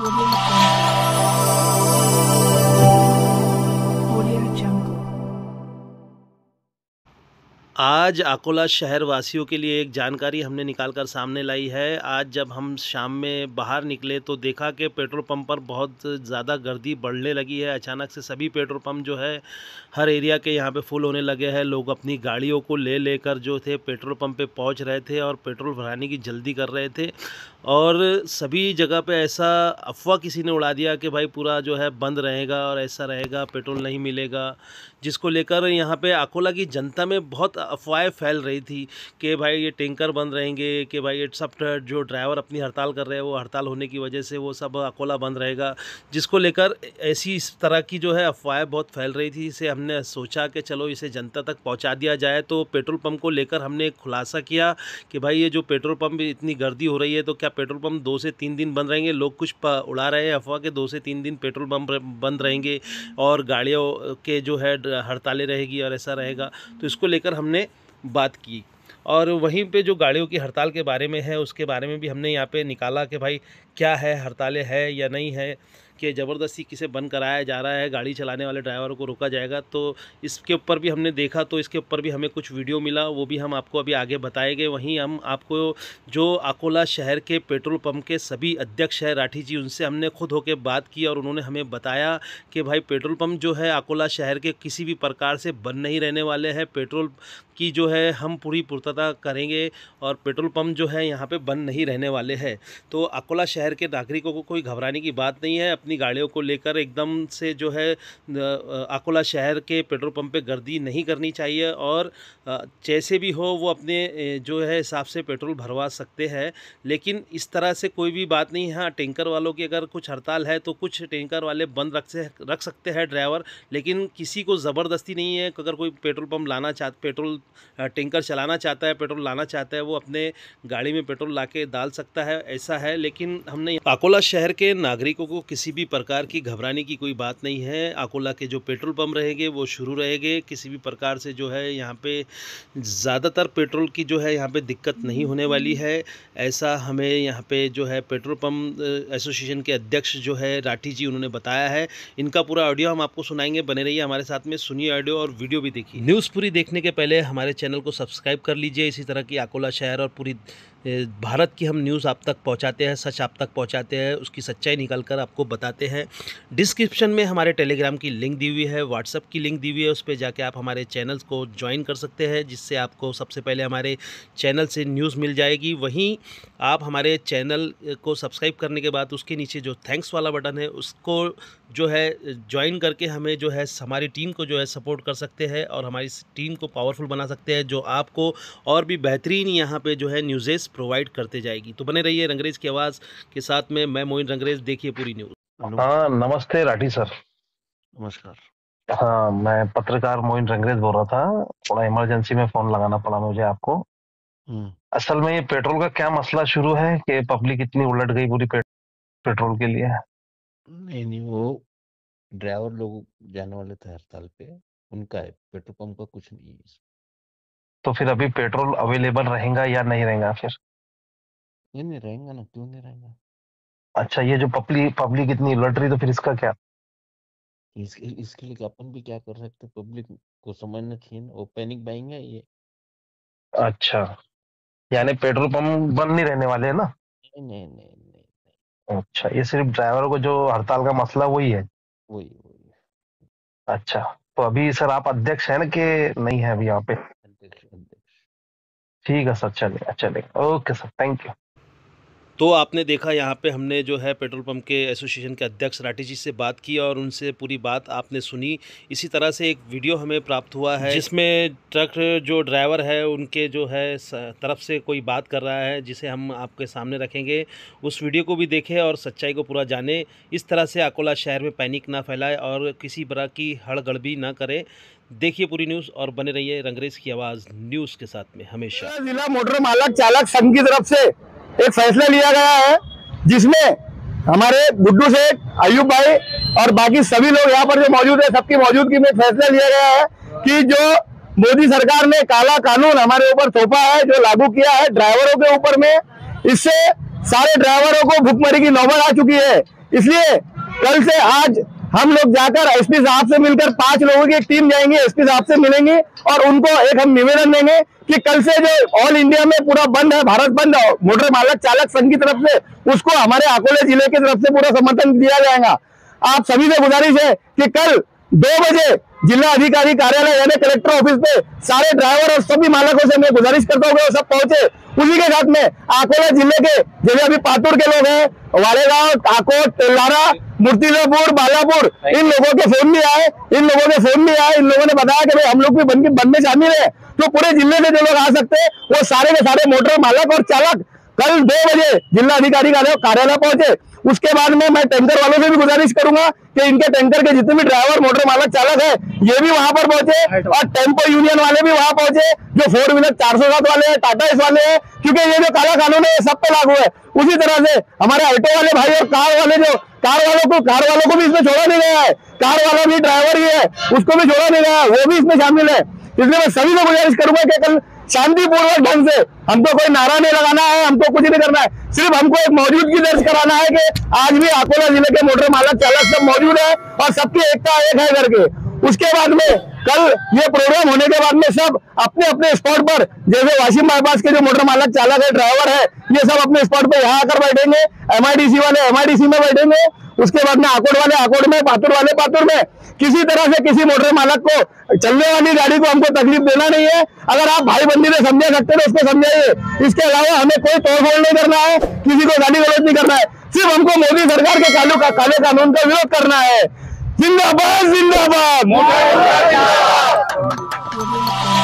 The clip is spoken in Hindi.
我就是 आज अकोला शहर वासियों के लिए एक जानकारी हमने निकाल कर सामने लाई है। आज जब हम शाम में बाहर निकले तो देखा कि पेट्रोल पंप पर बहुत ज़्यादा गर्दी बढ़ने लगी है। अचानक से सभी पेट्रोल पंप जो है, हर एरिया के यहाँ पे फुल होने लगे हैं। लोग अपनी गाड़ियों को ले लेकर जो थे, पेट्रोल पंप पे पहुँच रहे थे और पेट्रोल भराने की जल्दी कर रहे थे। और सभी जगह पर ऐसा अफवाह किसी ने उड़ा दिया कि भाई पूरा जो है बंद रहेगा और ऐसा रहेगा, पेट्रोल नहीं मिलेगा। जिसको लेकर यहाँ पर अकोला की जनता में बहुत अफवाहें फैल रही थी कि भाई ये टेंकर बंद रहेंगे, कि भाई ये सब जो ड्राइवर अपनी हड़ताल कर रहे हैं, वो हड़ताल होने की वजह से वो सब अकोला बंद रहेगा, जिसको लेकर ऐसी इस तरह की जो है अफवाहें बहुत फैल रही थी। इसे हमने सोचा कि चलो इसे जनता तक पहुँचा दिया जाए तो पेट्रोल पम्प को लेकर हमने खुलासा किया कि भाई ये जो पेट्रोल पम्प इतनी गर्दी हो रही है तो क्या पेट्रोल पम्प दो से तीन दिन बंद रहेंगे? लोग कुछ उड़ा रहे हैं अफवाह के दो से तीन दिन पेट्रोल पम्प बंद रहेंगे और गाड़ियों के जो है हड़तालें रहेगी और ऐसा रहेगा। तो इसको लेकर हमने बात की। और वहीं पे जो गाड़ियों की हड़ताल के बारे में है, उसके बारे में भी हमने यहाँ पे निकाला कि भाई क्या है, हड़तालें है या नहीं है। कि ज़बरदस्ती किसे बंद कराया जा रहा है, गाड़ी चलाने वाले ड्राइवर को रोका जाएगा तो इसके ऊपर भी हमने देखा तो इसके ऊपर भी हमें कुछ वीडियो मिला, वो भी हम आपको अभी आगे बताएँगे। वहीं हम आपको जो अकोला शहर के पेट्रोल पम्प के सभी अध्यक्ष हैं, राठी जी, उनसे हमने खुद होकर बात की और उन्होंने हमें बताया कि भाई पेट्रोल पम्प जो है अकोला शहर के किसी भी प्रकार से बंद नहीं रहने वाले हैं, पेट्रोल की जो है हम पूरी पूर्तता करेंगे और पेट्रोल पंप जो है यहाँ पे बंद नहीं रहने वाले हैं। तो अकोला शहर के नागरिकों को कोई घबराने की बात नहीं है अपनी गाड़ियों को लेकर एकदम से जो है अकोला शहर के पेट्रोल पंप पे गर्दी नहीं करनी चाहिए और जैसे भी हो वो अपने जो है हिसाब से पेट्रोल भरवा सकते हैं। लेकिन इस तरह से कोई भी बात नहीं है। हाँ टैंकर वालों की अगर कुछ हड़ताल है तो कुछ टैंकर वाले बंद रख से, रख सकते हैं ड्राइवर, लेकिन किसी को ज़बरदस्ती नहीं है। अगर कोई पेट्रोल पम्प लाना चाह, पेट्रोल टैंकर चलाना चाहता है, पेट्रोल लाना चाहता है, वो अपने गाड़ी में पेट्रोल ला के डाल सकता है, ऐसा है। लेकिन हमने अकोला शहर के नागरिकों को किसी भी प्रकार की घबराने की कोई बात नहीं है। अकोला के जो पेट्रोल पंप रहेंगे वो शुरू रहेंगे। किसी भी प्रकार से जो है यहाँ पे ज़्यादातर पेट्रोल की जो है यहाँ पे दिक्कत नहीं होने वाली है। ऐसा हमें यहाँ पे जो है पेट्रोल अ, एसोसिएशन के अध्यक्ष जो है राठी जी उन्होंने बताया है। इनका पूरा ऑडियो हम आपको सुनाएँगे। बने रहिए हमारे साथ में सुनिए ऑडियो और वीडियो भी देखिए। न्यूज़ पूरी देखने के पहले हमारे चैनल को सब्सक्राइब कर लीजिए। इसी तरह की अकोला शहर और पूरी भारत की हम न्यूज़ आप तक पहुंचाते हैं, सच आप तक पहुंचाते हैं, उसकी सच्चाई निकाल कर आपको बताते हैं। डिस्क्रिप्शन में हमारे टेलीग्राम की लिंक दी हुई है व्हाट्सअप की लिंक दी हुई है, उस पर जाके आप हमारे चैनल्स को ज्वाइन कर सकते हैं, जिससे आपको सबसे पहले हमारे चैनल से न्यूज़ मिल जाएगी। वहीं आप हमारे चैनल को सब्सक्राइब करने के बाद उसके नीचे जो थैंक्स वाला बटन है, उसको जो है ज्वाइन करके हमें जो है हमारी टीम को जो है सपोर्ट कर सकते हैं और हमारी टीम को पावरफुल बना सकते हैं जो आपको और भी बेहतरीन यहाँ पे जो है न्यूज़ेस प्रोवाइड करते जाएगी। तो बने रहिए रंगरेज की आवाज़ के साथ में मैं मोइन रंगरेज देखिए पूरी न्यूज़ हाँ नमस्ते राठी सर। नमस्कार। हाँ मैं पत्रकार मोइन रंगरेज बोल रहा था थोड़ा इमरजेंसी में फ़ोन लगाना पड़ा मुझे आपको। हम्म, असल में ये पेट्रोल का क्या मसला शुरू है कि पब्लिक इतनी उलट गई पूरी पेट्रोल के लिए? नहीं नहीं वो ड्राइवर लोग जाने वाले थे हड़ताल पे उनका है पेट्रोल पंप का कुछ नहीं है इसमें। तो फिर अभी पेट्रोल अवेलेबल रहेगा या नहीं रहेगा फिर? नहीं नहीं रहेगा ना क्यों नहीं रहेगा? अच्छा ये जो पब्लिक पब्लिक इतनी उलट रही तो फिर इसका क्या? इसके इसके लिए अपन भी क्या कर सकते हैं? पब्लिक को समझना चाहिए ना वो पैनिक बाइंग है ये। अच्छा यानी पेट्रोल पंप बंद नहीं रहने वाले है ना? नहीं नहीं नहीं अच्छा ये सिर्फ़ ड्राइवर को जो हड़ताल का मसला वही है? वही वही। अच्छा तो अभी सर आप अध्यक्ष हैं ना कि नहीं है अभी यहाँ पे? अध्यक्ष अध्यक्ष। ठीक है सर चलेगा चलेगा ओके सर थैंक यू तो आपने देखा यहाँ पे हमने जो है पेट्रोल पंप के एसोसिएशन के अध्यक्ष राठी जी से बात की और उनसे पूरी बात आपने सुनी। इसी तरह से एक वीडियो हमें प्राप्त हुआ है। जिसमें ट्रक जो ड्राइवर है, उनके जो है तरफ़ से कोई बात कर रहा है, जिसे हम आपके सामने रखेंगे। उस वीडियो को भी देखें और सच्चाई को पूरा जाने। इस तरह से अकोला शहर में पैनिक ना फैलाए और किसी तरह की हड़गड़बी ना करें। देखिए पूरी न्यूज़ और बने रहिए रंगरेज की आवाज़ न्यूज़ के साथ में हमेशा। जिला मोटर मालक चालक संघ की तरफ़ से एक फैसला लिया गया है, जिसमें हमारे गुड्डू सेठ अयुब भाई और बाकी सभी लोग यहाँ पर जो मौजूद है, सबकी मौजूदगी में फैसला लिया गया है कि जो मोदी सरकार ने काला कानून हमारे ऊपर थोपा है, जो लागू किया है ड्राइवरों के ऊपर में, इससे सारे ड्राइवरों को भुखमरी की नौबत आ चुकी है। इसलिए कल से आज हम लोग जाकर एसपी साहब से मिलकर पाँच लोगों की एक टीम जाएँगे एसपी साहब से मिलेंगे और उनको एक हम निवेदन देंगे कि कल से जो ऑल इंडिया में पूरा बंद है, भारत बंद मोटर मालक चालक संघ की तरफ़ से, उसको हमारे अकोले ज़िले की तरफ़ से पूरा समर्थन दिया जाएगा। आप सभी से गुजारिश है कि कल दो बजे जिला अधिकारी कार्यालय यानी कलेक्टर ऑफ़िस पे सारे ड्राइवर और सभी मालकों से मैं गुजारिश करता हूँ सब पहुँचे। उसी के साथ में अकोला ज़िले के, जैसे अभी पातुर के लोग हैं, वालेगांव काकोट तेलारा मूर्तिजापुर, बालापुर, इन लोगों के फ़ोन भी आए, इन लोगों के फ़ोन भी आए, इन लोगों ने बताया कि भाई हम लोग भी बंद में शामिल है। तो पूरे ज़िले से जो लोग आ सकते हैं, वो सारे के सारे मोटर मालक और चालक कल दो बजे जिला अधिकारी कार्यालय पहुँचे। उसके बाद में मैं टैंकर वालों से भी गुजारिश करूँगा कि इनके टैंकर के जितने भी ड्राइवर, मोटर मालक, चालक है, ये भी वहाँ पर पहुँचे और टेंपो यूनियन वाले भी वहाँ पहुँचे, जो फोर व्हीलर चार सौ सात वाले हैं, टाटा एस वाले हैं, क्योंकि ये जो काला कानून है, ये सब पे लागू है। उसी तरह से हमारे ऑटो वाले भाई और कार वाले जो कार वालों को, कार वालों को भी इसमें छोड़ा नहीं गया है। कार वाला भी ड्राइवर ही है, उसको भी छोड़ा नहीं गया है, वो भी इसमें शामिल है। इसलिए मैं सभी को गुजारिश करूँगा कि कल शांतिपूर्वक ढंग से हमको कोई नारा नहीं लगाना है, हमको कुछ नहीं करना है। सिर्फ़ हमको एक मौजूदगी दर्ज कराना है कि आज भी अकोला ज़िले के मोटर मालक चालक सब मौजूद है और सबकी एकता एक है करके उसके बाद में कल ये प्रोग्राम होने के बाद में सब अपने अपने स्पॉट पर, जैसे वाशिम बाईपास के जो मोटर मालक, चालक है ड्राइवर है, ये सब अपने स्पॉट पर यहाँ आकर बैठेंगे एमआईडीसी वाले एमआईडीसी में बैठेंगे, उसके बाद में आकोट वाले, आकोट में, पातुर वाले, पातुर में, किसी तरह से किसी मोटर मालक को चलने वाली गाड़ी को हमको तकलीफ़ देना नहीं है। अगर आप भाई बंदी में समझा सकते तो उसको समझाइए। इसके अलावा हमें कोई तोड़फोड़ नहीं करना है, किसी को गाली गलौज नहीं करना है। सिर्फ़ हमको मोदी सरकार के कालू का, काले कानून का विरोध करना है। जिंदाबाद जिंदाबाद Audio Jungle.